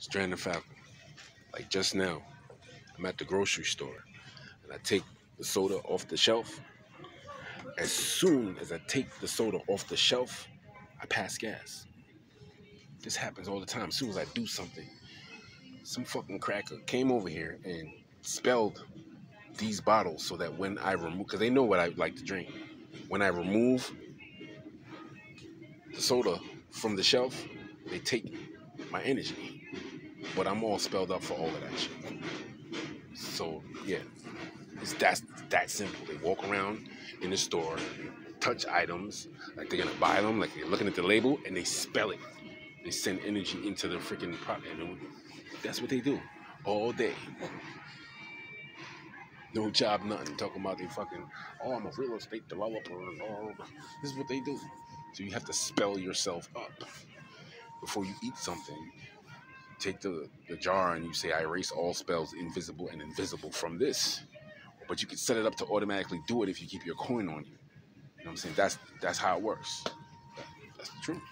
Strand of Falcon. Like just now, I'm at the grocery store and I take the soda off the shelf. As soon as I take the soda off the shelf, I pass gas. This happens all the time. As soon as I do something, some fucking cracker came over here and spelled these bottles so that when I remove, because they know what I like to drink, when I remove the soda from the shelf, they take my energy. But I'm all spelled up for all of that shit. So yeah, it's that that simple. They walk around in the store, touch items like they're gonna buy them, like they're looking at the label, and they spell it. They send energy into the freaking product. And that's what they do all day. No job, nothing. Talking about they fucking, oh, I'm a real estate developer. This is what they do. So you have to spell yourself up before you eat something. Take the, the jar and you say, I erase all spells invisible and invisible from this. But you can set it up to automatically do it if you keep your coin on you. You know what I'm saying? That's that's how it works. That's the truth.